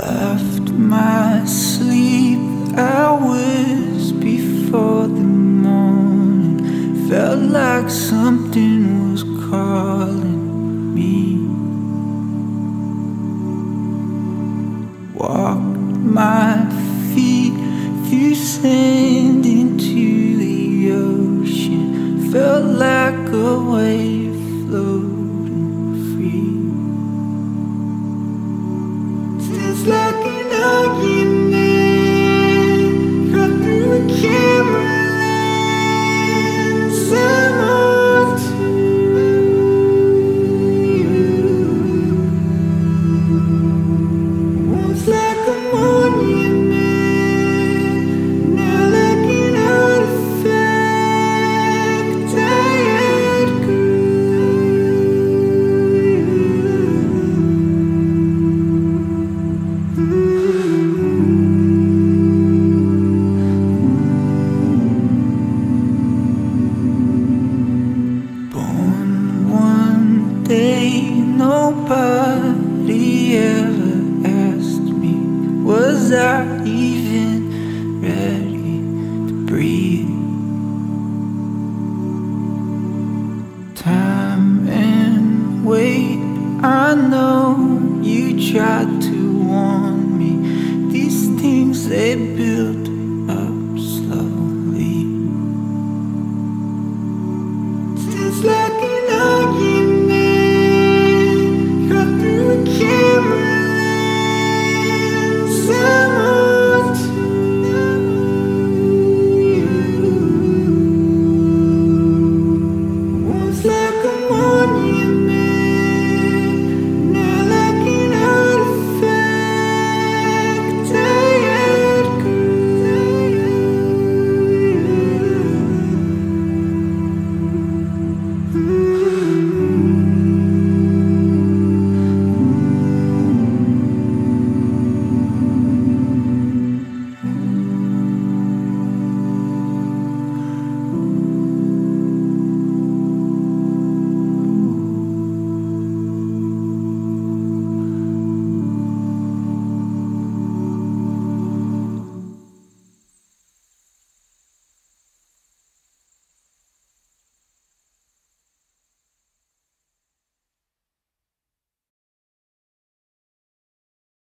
left my sleep hours before the morning. Felt like something was calling me. Walked my feet through sand into the ocean. Felt like a wave. without you. breathe. Time and wait, I know you tried to warn me. These things they build.